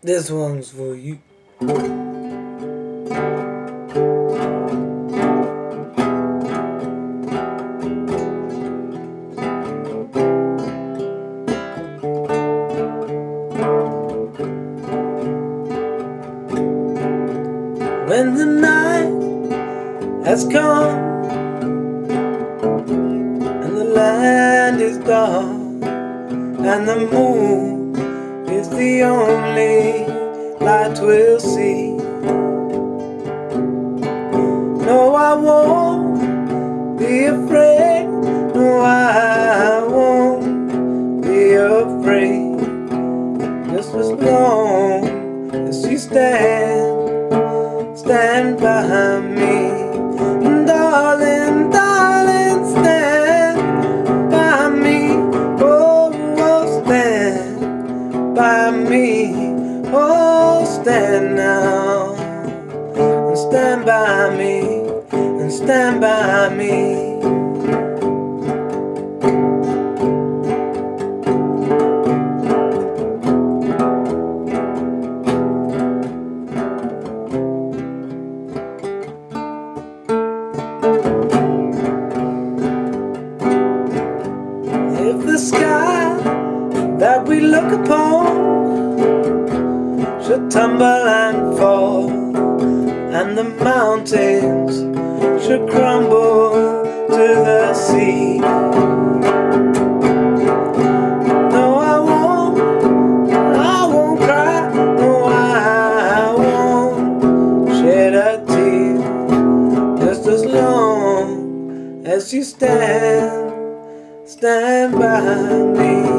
This one's for you. Be afraid. No, I won't be afraid. Just as long as you stand, stand by me. Darling, darling, stand by me. Oh, oh stand by me. Oh, stand now. And stand by me. And stand by me. We look upon should tumble and fall, and the mountains should crumble to the sea. No, I won't, I won't cry, no, I won't shed a tear, just as long as you stand stand by me.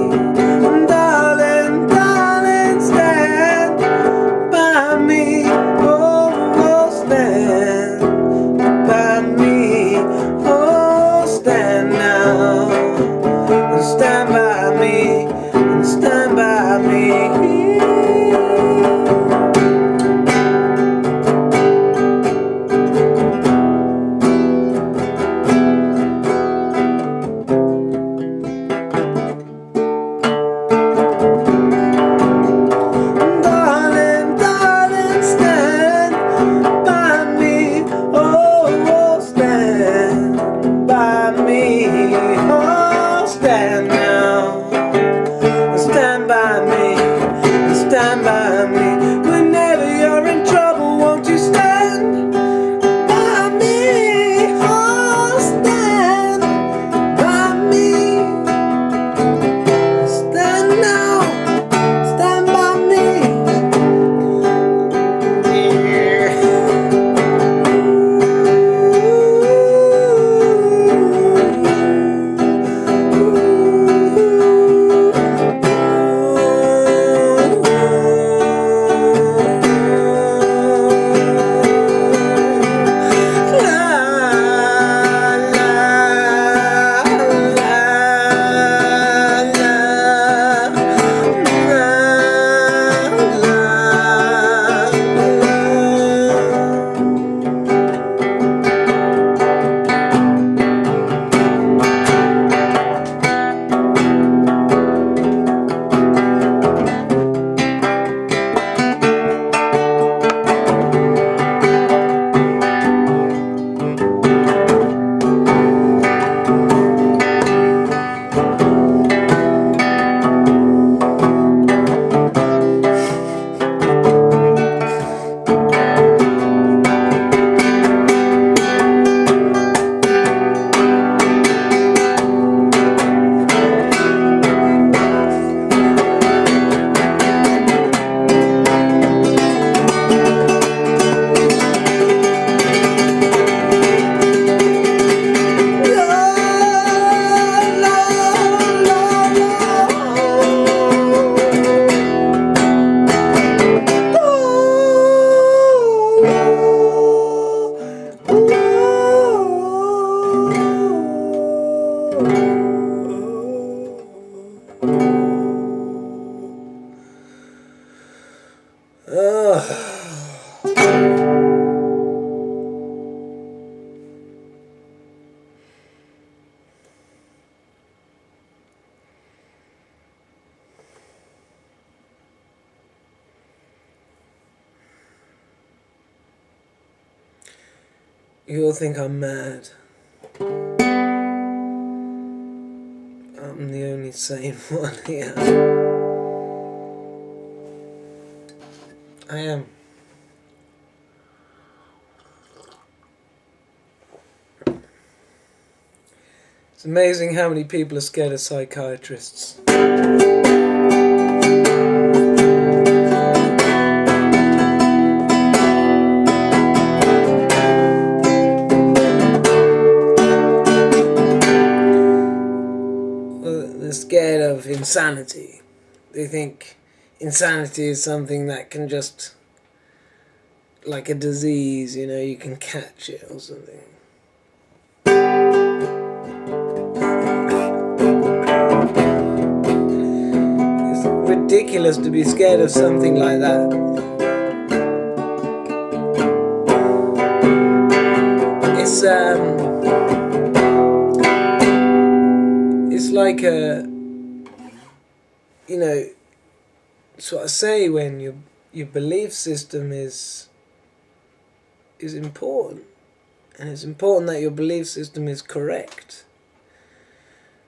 You'll think I'm mad. I'm the only sane one here. I am. It's amazing how many people are scared of psychiatrists. They're scared of insanity. They think insanity is something that can just, like a disease, you know, you can catch it or something. It's ridiculous to be scared of something like that. It's um like a you know it's what I say when your your belief system is is important. And it's important that your belief system is correct.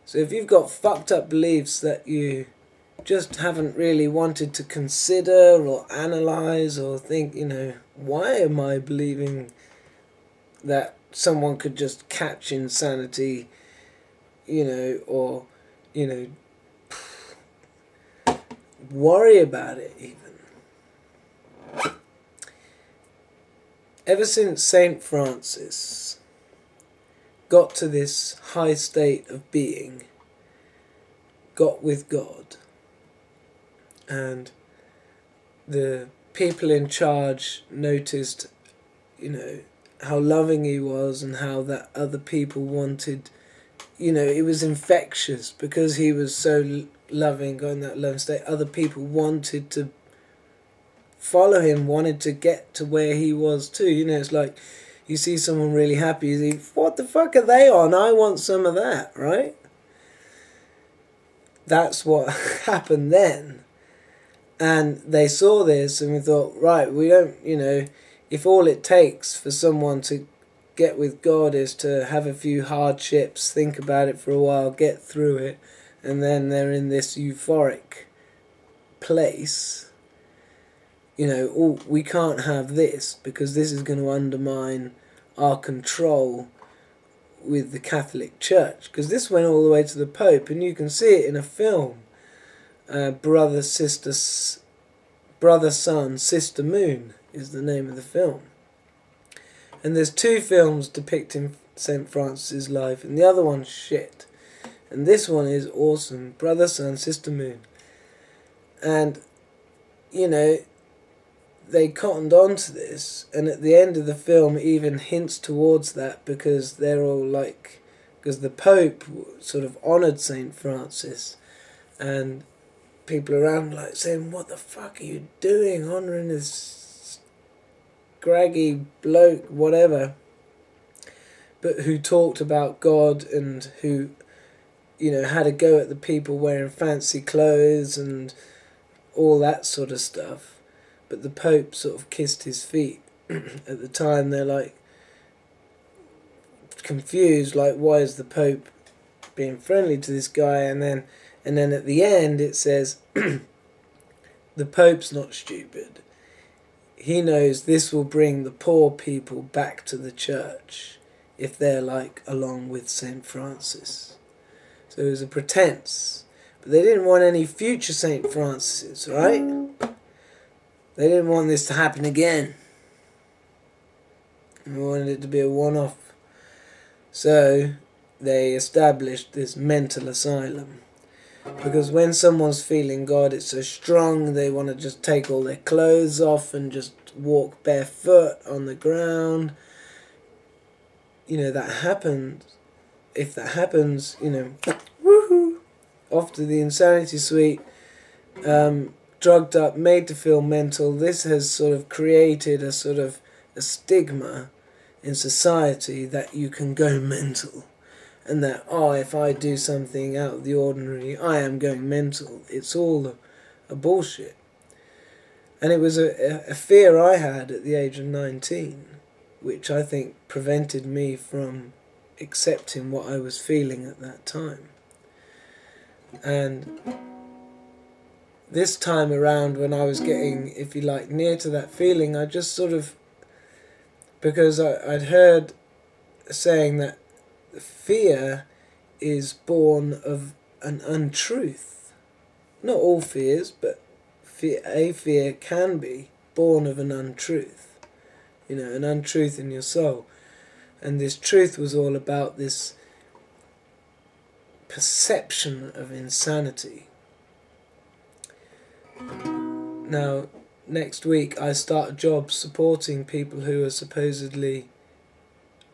So if you've got fucked up beliefs that you just haven't really wanted to consider or analyze or think you know why am I believing that someone could just catch insanity you know, or, you know, worry about it even. Ever since St. Francis got to this high state of being, got with God, and the people in charge noticed, you know, how loving he was and how that other people wanted you know, it was infectious because he was so loving, going that love state. Other people wanted to follow him, wanted to get to where he was too. You know, it's like you see someone really happy, you think, what the fuck are they on? I want some of that, right? That's what happened then. And they saw this and we thought, right, we don't, you know, if all it takes for someone to get with God is to have a few hardships, think about it for a while, get through it, and then they're in this euphoric place. You know, oh, we can't have this because this is going to undermine our control with the Catholic Church. Because this went all the way to the Pope, and you can see it in a film. Uh, brother, sister, brother, Sun, sister, moon is the name of the film. And there's two films depicting St. Francis's life, and the other one's shit. And this one is awesome. Brother, Sun, Sister Moon. And, you know, they cottoned on to this, and at the end of the film, even hints towards that because they're all like, because the Pope sort of honoured St. Francis, and people around like saying, What the fuck are you doing honouring this Graggy bloke, whatever, but who talked about God and who, you know, had a go at the people wearing fancy clothes and all that sort of stuff. But the Pope sort of kissed his feet. at the time, they're like confused, like, why is the Pope being friendly to this guy? And then, and then at the end, it says, the Pope's not stupid he knows this will bring the poor people back to the church if they're like along with St. Francis. So it was a pretense. But they didn't want any future St. Francis, right? They didn't want this to happen again. They wanted it to be a one off. So they established this mental asylum. Because when someone's feeling God, it's so strong, they want to just take all their clothes off and just walk barefoot on the ground. You know, that happens. If that happens, you know, woohoo, off to the insanity suite, um, drugged up, made to feel mental. This has sort of created a sort of a stigma in society that you can go mental and that oh if I do something out of the ordinary I am going mental it's all a, a bullshit and it was a, a fear I had at the age of 19 which I think prevented me from accepting what I was feeling at that time. And this time around, when I was getting, if you like, near to that feeling, I just sort of, because I, I'd heard saying that fear is born of an untruth. Not all fears, but fear, a fear can be born of an untruth you know, an untruth in your soul. And this truth was all about this perception of insanity. Now, next week I start a job supporting people who are supposedly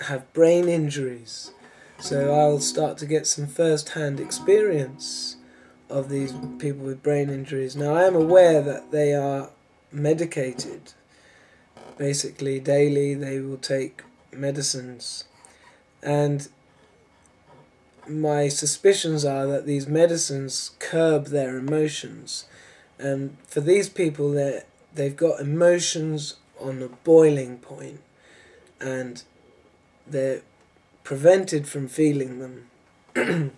have brain injuries. So I'll start to get some first hand experience of these people with brain injuries. Now I am aware that they are medicated. Basically daily they will take medicines. And my suspicions are that these medicines curb their emotions. And for these people they they've got emotions on a boiling point. And they're prevented from feeling them.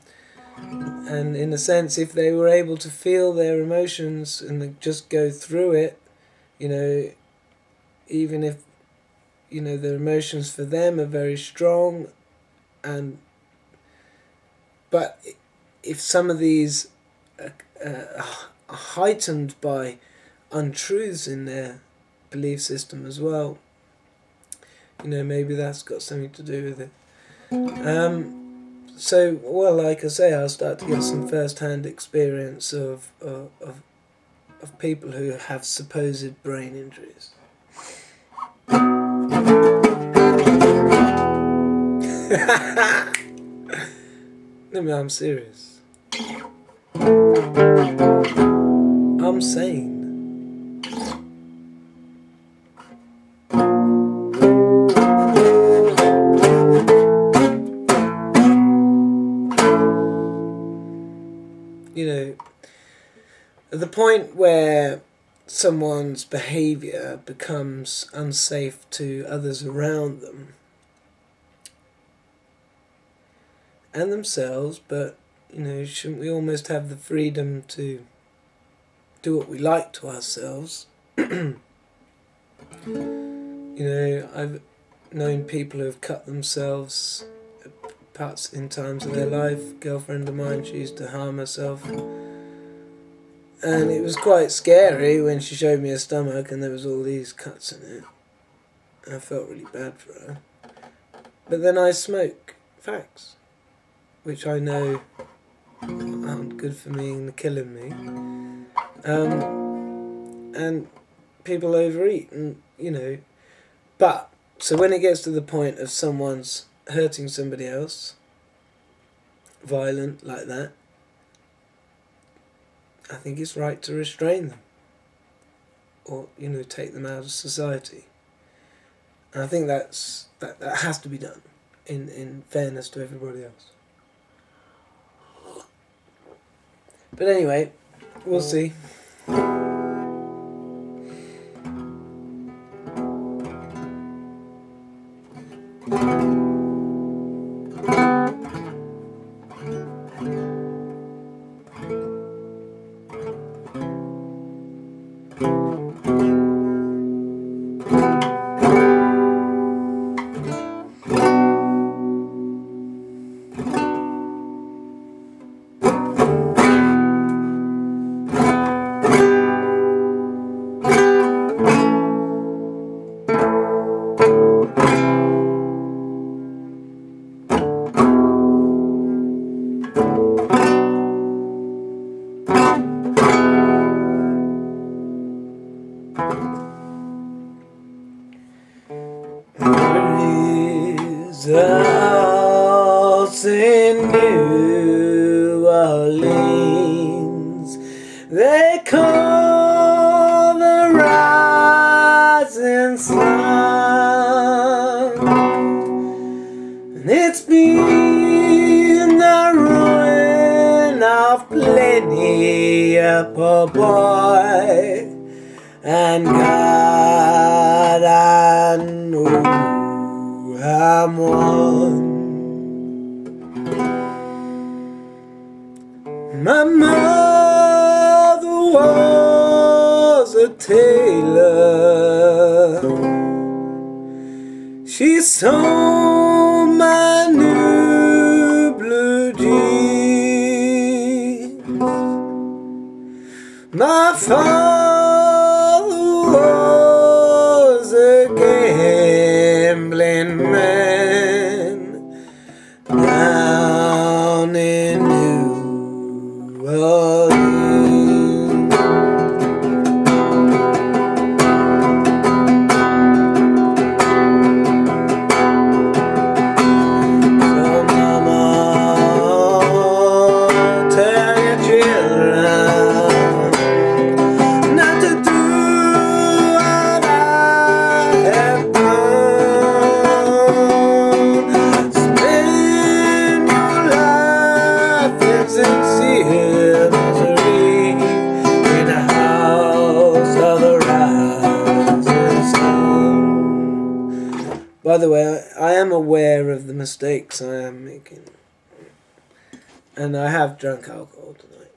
And in a sense if they were able to feel their emotions and just go through it you know even if you know the emotions for them are very strong and but if some of these are, uh, are heightened by untruths in their belief system as well you know maybe that's got something to do with it um, so well like i say i'll start to get some first-hand experience of, of, of, of people who have supposed brain injuries no, I'm serious. I'm saying. You know, at the point where someone's behavior becomes unsafe to others around them, and themselves, but you know, shouldn't we almost have the freedom to do what we like to ourselves? you know, I've known people who have cut themselves parts in times of their life. girlfriend of mine, she used to harm herself. And it was quite scary when she showed me her stomach and there was all these cuts in it. I felt really bad for her. But then I smoke facts which I know aren't good for me and killing me. Um, and people overeat, and you know, but so when it gets to the point of someone's hurting somebody else, violent like that, I think it's right to restrain them, or you know, take them out of society. And I think that's that that has to be done in in fairness to everybody else. But anyway, we'll see. apple boy and God I know I'm one. My mother was a tailor. She sewed. My drunk alcohol tonight.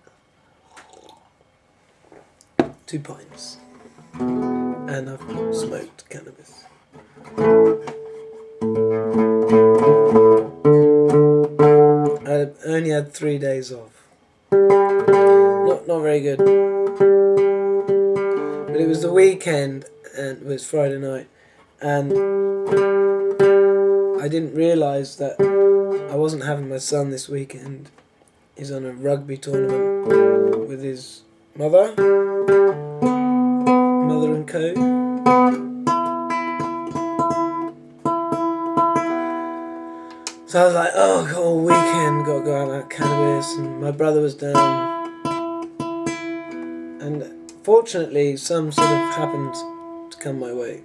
Two pints. And I've smoked cannabis. I only had three days off. Not not very good. But it was the weekend and it was Friday night and I didn't realise that I wasn't having my son this weekend. He's on a rugby tournament with his mother, mother and co. So I was like, oh, got all weekend, got to go out like cannabis, and my brother was down. And fortunately, some sort of happened to come my way.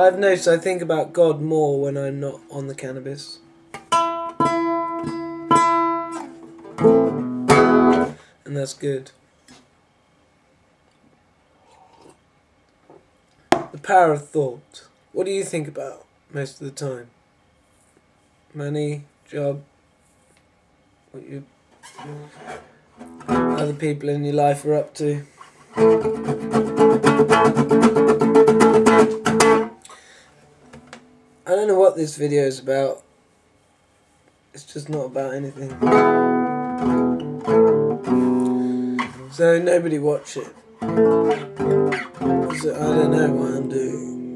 I've noticed I think about God more when I'm not on the cannabis. And that's good. The power of thought. What do you think about most of the time? Money, job, what you other people in your life are up to. I don't know what this video is about. It's just not about anything. So nobody watch it. 'Cause I don't know what I'm doing.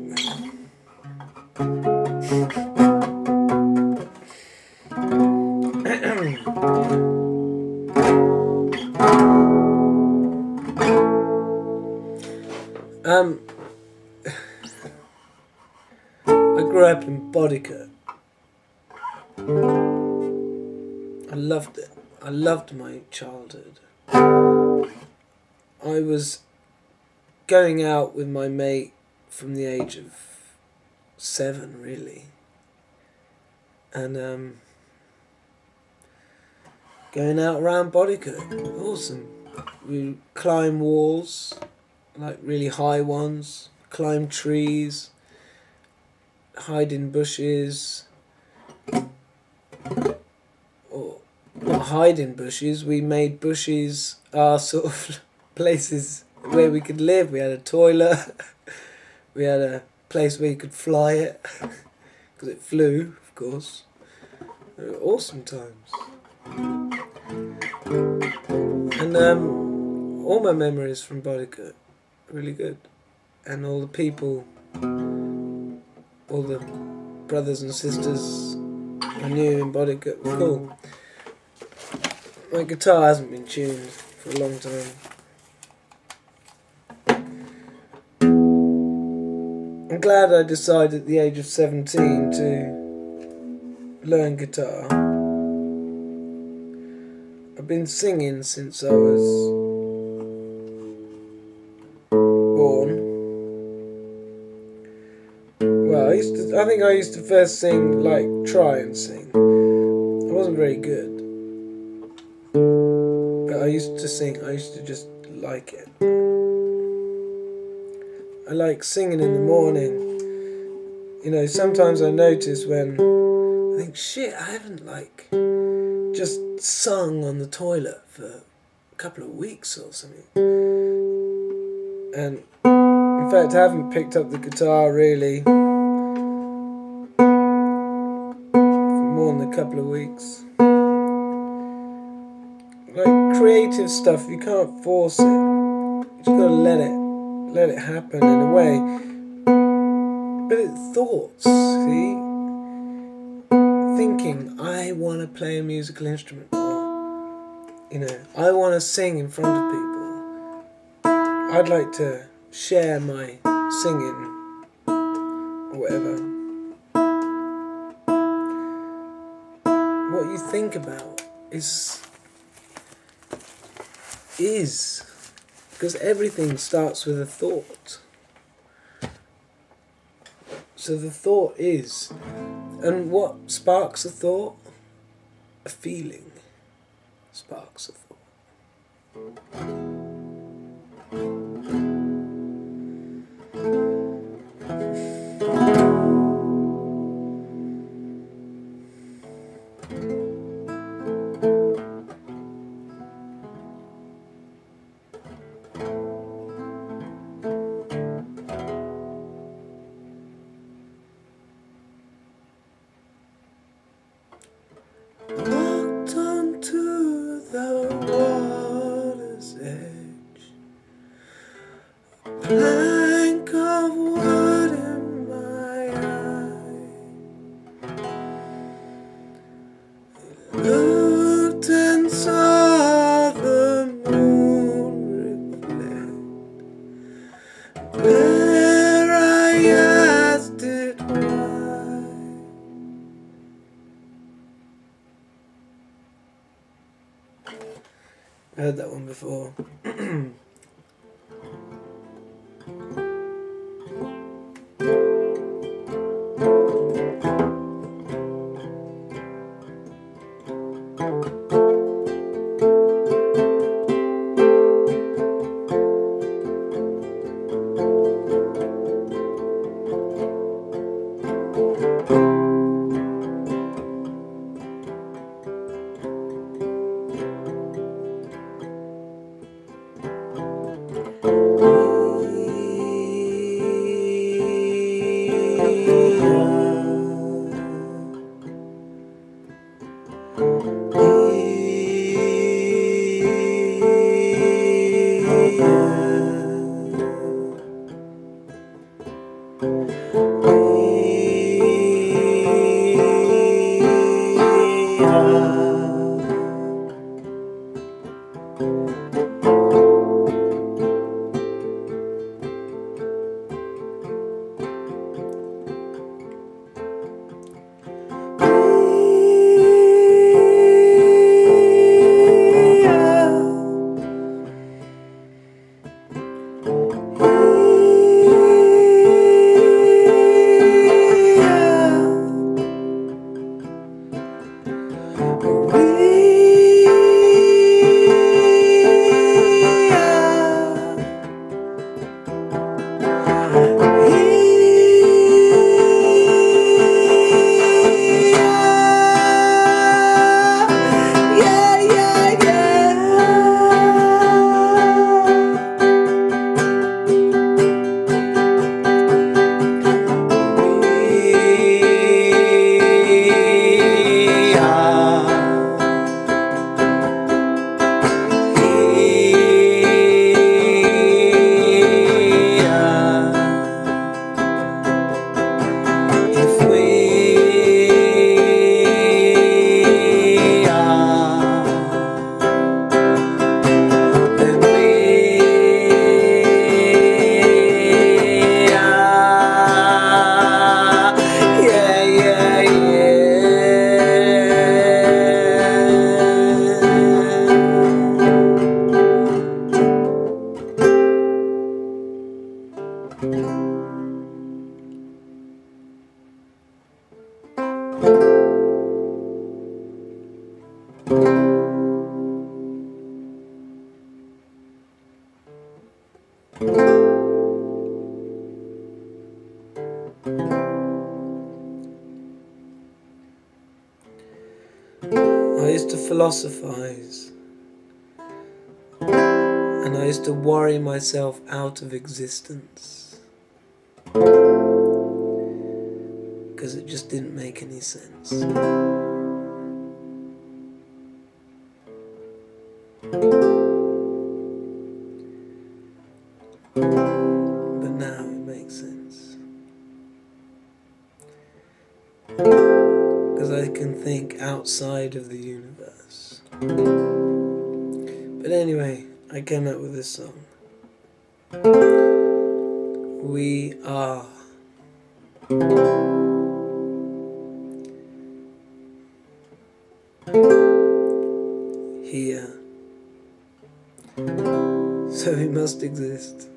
um, grew up in Bodicote. I loved it. I loved my childhood. I was going out with my mate from the age of seven, really. And um, going out around Bodicote. Awesome. We climb walls, like really high ones, climb trees, hide in bushes. Or not hide in bushes, we made bushes our sort of places where we could live. We had a toilet, we had a place where you could fly it, because it flew, of course. Awesome times. And um, all my memories from Bodicote, really good. And all the people, all the brothers and sisters I knew in were cool. My guitar hasn't been tuned for a long time. I'm glad I decided at the age of 17 to learn guitar. I've been singing since I was I used to, I think I used to first sing, like, try and sing. I wasn't very good. But I used to sing, I used to just like it. I like singing in the morning. You know, sometimes I notice when I think, shit, I haven't like just sung on the toilet for a couple of weeks or something. And in fact, I haven't picked up the guitar really more than a couple of weeks. Like creative stuff, you can't force it. You just gotta let it, let it happen in a way. But it's thoughts, see? Thinking, I want to play a musical instrument, or, you know, I want to sing in front of people. I'd like to share my singing, or whatever. What you think about is is because everything starts with a thought. So the thought is, and what sparks a thought? A feeling sparks a thought. I used to philosophize and I used to worry myself out of existence because it just didn't make any sense. Came up with this song. We are. Here. So we must exist.